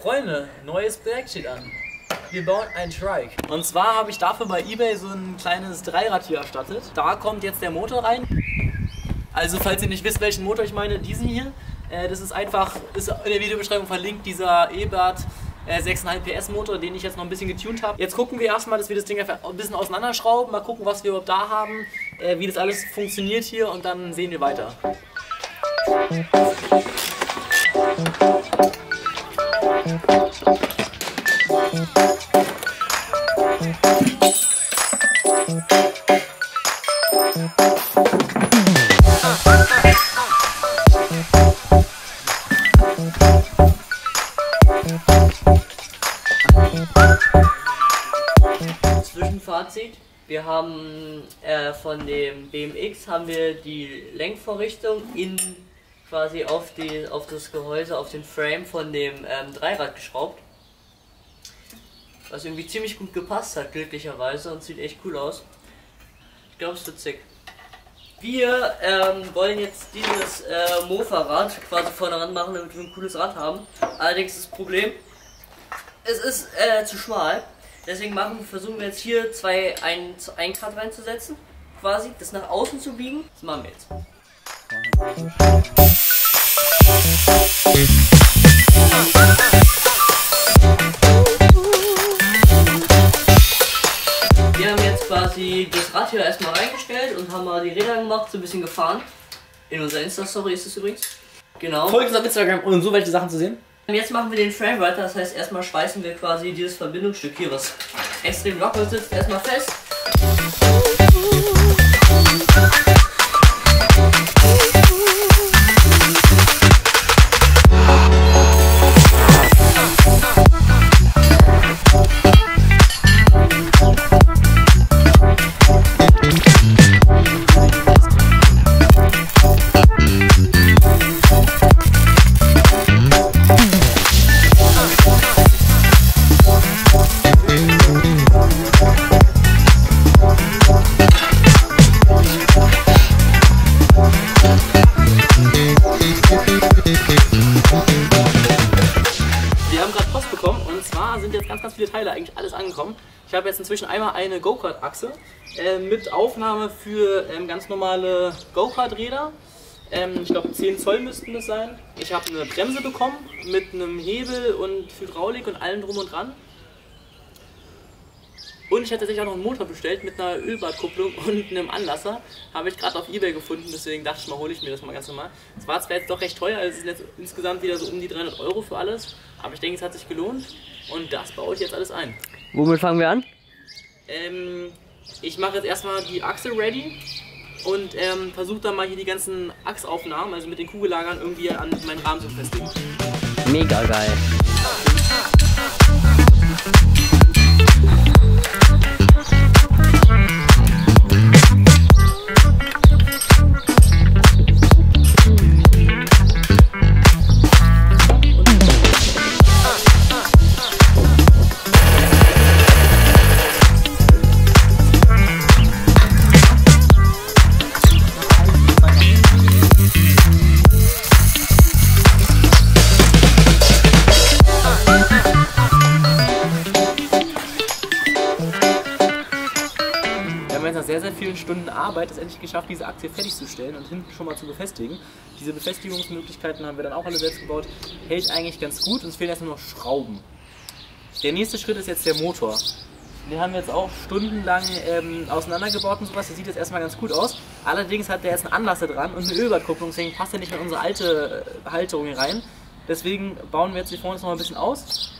Freunde, neues Projekt steht an. Wir bauen einen Trike. Und zwar habe ich dafür bei eBay so ein kleines Dreirad hier erstattet. Da kommt jetzt der Motor rein. Also falls ihr nicht wisst, welchen Motor ich meine, diesen hier. Äh, das ist einfach, ist in der Videobeschreibung verlinkt, dieser Ebert äh, 6,5 PS Motor, den ich jetzt noch ein bisschen getuned habe. Jetzt gucken wir erstmal, dass wir das Ding ein bisschen auseinanderschrauben, mal gucken, was wir überhaupt da haben, äh, wie das alles funktioniert hier und dann sehen wir weiter. Zwischenfazit. Wir haben äh, von dem BMX haben wir die Lenkvorrichtung in quasi auf, die, auf das Gehäuse, auf den Frame von dem ähm, Dreirad geschraubt. Was irgendwie ziemlich gut gepasst hat, glücklicherweise, und sieht echt cool aus. Ich glaube, es wird sick. Wir ähm, wollen jetzt dieses äh, Mofa-Rad quasi vorne ran machen, damit wir ein cooles Rad haben. Allerdings das Problem, es ist äh, zu schmal. Deswegen machen, versuchen wir jetzt hier zwei ein, ein Grad reinzusetzen, quasi, das nach außen zu biegen. Das machen wir jetzt. Wir haben jetzt quasi das Rad hier erstmal reingestellt und haben mal die Räder gemacht, so ein bisschen gefahren. In unserer Insta-Story ist es übrigens. Genau. Folgt uns auf Instagram, um so welche Sachen zu sehen. Und jetzt machen wir den Frame weiter, das heißt erstmal schweißen wir quasi dieses Verbindungsstück hier, was extrem locker sitzt, erstmal fest. Teile eigentlich alles angekommen. Ich habe jetzt inzwischen einmal eine Go-Kart-Achse äh, mit Aufnahme für ähm, ganz normale Go-Kart-Räder. Ähm, ich glaube 10 Zoll müssten das sein. Ich habe eine Bremse bekommen mit einem Hebel und Hydraulik und allem drum und dran. Und ich hatte tatsächlich auch noch einen Motor bestellt mit einer Ölbadkupplung und einem Anlasser. Habe ich gerade auf Ebay gefunden, deswegen dachte ich mal, hole ich mir das mal ganz normal. Es war zwar jetzt doch recht teuer, also es sind jetzt insgesamt wieder so um die 300 Euro für alles. Aber ich denke, es hat sich gelohnt und das baue ich jetzt alles ein. Womit fangen wir an? Ähm, ich mache jetzt erstmal die Achse ready und ähm, versuche dann mal hier die ganzen Achsaufnahmen, also mit den Kugellagern, irgendwie an meinen Rahmen zu befestigen. Mega geil. Nach sehr, sehr vielen Stunden Arbeit es endlich geschafft, diese Achse fertigzustellen und hinten schon mal zu befestigen. Diese Befestigungsmöglichkeiten haben wir dann auch alle selbst gebaut. Hält eigentlich ganz gut, uns fehlen erst nur noch Schrauben. Der nächste Schritt ist jetzt der Motor. Den haben wir jetzt auch stundenlang ähm, auseinandergebaut und sowas. Der sieht jetzt erstmal ganz gut aus. Allerdings hat der jetzt einen Anlasser dran und eine Ölbadkupplung, deswegen passt er nicht in unsere alte äh, Halterung hier rein. Deswegen bauen wir jetzt hier vorne noch ein bisschen aus.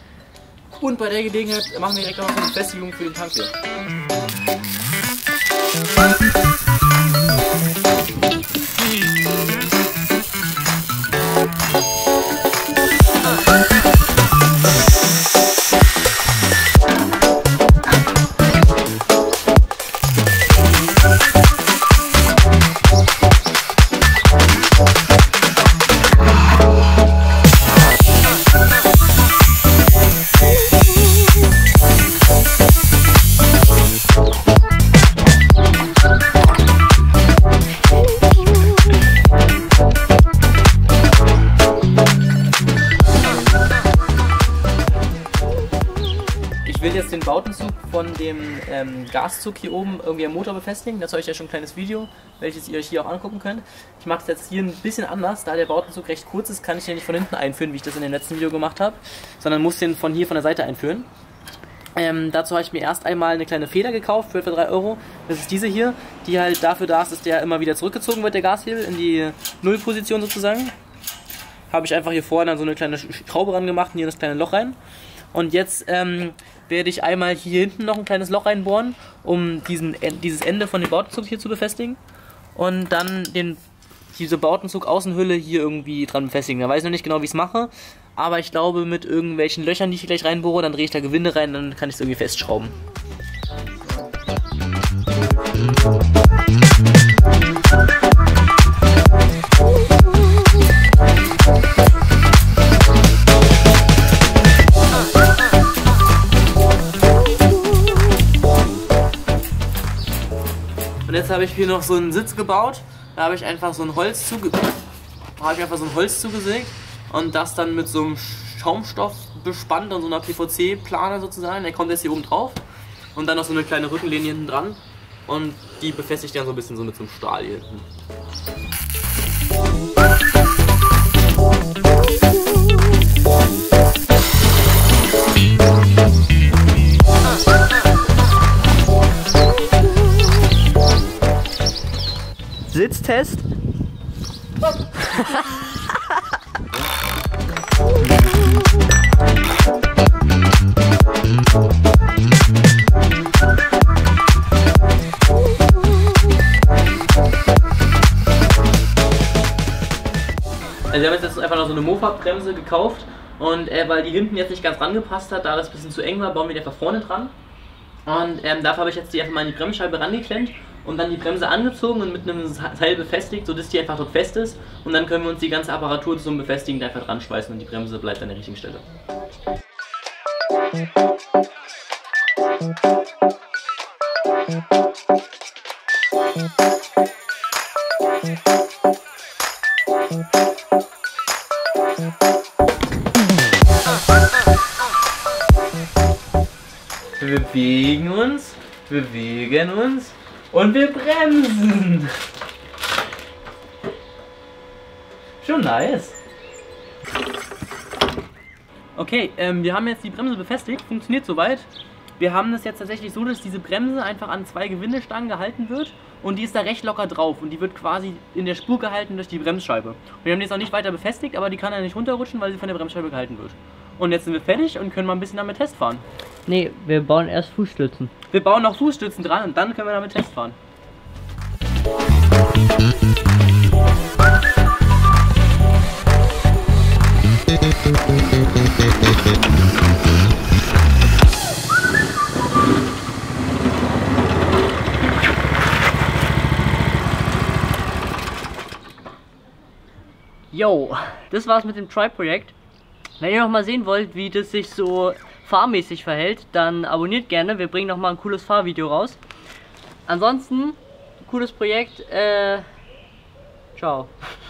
Und bei der Gelegenheit machen wir direkt noch eine Befestigung für den Tank hier. Den Bautenzug von dem ähm, Gaszug hier oben irgendwie am Motor befestigen. Dazu habe ich ja schon ein kleines Video, welches ihr euch hier auch angucken könnt. Ich mache es jetzt hier ein bisschen anders. Da der Bautenzug recht kurz ist, kann ich den nicht von hinten einführen, wie ich das in dem letzten Video gemacht habe, sondern muss den von hier von der Seite einführen. Ähm, dazu habe ich mir erst einmal eine kleine Feder gekauft für, für 3 Euro. Das ist diese hier, die halt dafür da ist, dass der immer wieder zurückgezogen wird, der Gashebel, in die Nullposition sozusagen. Habe ich einfach hier vorne dann so eine kleine Schraube ran gemacht und hier das kleine Loch rein. Und jetzt ähm, werde ich einmal hier hinten noch ein kleines Loch reinbohren, um diesen, dieses Ende von dem Bautenzug hier zu befestigen. Und dann den, diese Bautenzug-Außenhülle hier irgendwie dran befestigen. Da weiß ich noch nicht genau, wie ich es mache. Aber ich glaube, mit irgendwelchen Löchern, die ich gleich reinbohre, dann drehe ich da Gewinde rein, dann kann ich es irgendwie festschrauben. Und habe ich hier noch so einen Sitz gebaut. Da habe ich einfach so ein Holz zuge habe ich einfach so ein Holz zugesägt und das dann mit so einem Schaumstoff bespannt und so einer PVC-Plane sozusagen. Der kommt jetzt hier oben drauf und dann noch so eine kleine Rückenlinie hinten dran und die befestigt dann so ein bisschen so mit so einem Stahl hier hinten. Sitztest. Also wir haben jetzt einfach noch so eine Mofa-Bremse gekauft und äh, weil die hinten jetzt nicht ganz rangepasst hat, da das ein bisschen zu eng war, bauen wir die einfach vorne dran. Und ähm, dafür habe ich jetzt die einfach mal in die Bremsscheibe rangeklemmt und dann die Bremse angezogen und mit einem Seil befestigt, sodass die einfach dort fest ist. Und dann können wir uns die ganze Apparatur zum Befestigen einfach dran schweißen und die Bremse bleibt an der richtigen Stelle. Wir bewegen uns, bewegen uns und wir bremsen. Schon nice. Okay, ähm, wir haben jetzt die Bremse befestigt, funktioniert soweit. Wir haben das jetzt tatsächlich so, dass diese Bremse einfach an zwei Gewindestangen gehalten wird und die ist da recht locker drauf und die wird quasi in der Spur gehalten durch die Bremsscheibe. Und wir haben die jetzt auch nicht weiter befestigt, aber die kann ja nicht runterrutschen, weil sie von der Bremsscheibe gehalten wird. Und jetzt sind wir fertig und können mal ein bisschen damit Test fahren. Nee, wir bauen erst Fußstützen. Wir bauen noch Fußstützen dran und dann können wir damit Test fahren. Yo, das war's mit dem Try-Projekt. Wenn ihr noch mal sehen wollt, wie das sich so fahrmäßig verhält, dann abonniert gerne. Wir bringen noch mal ein cooles Fahrvideo raus. Ansonsten, cooles Projekt. Äh, ciao.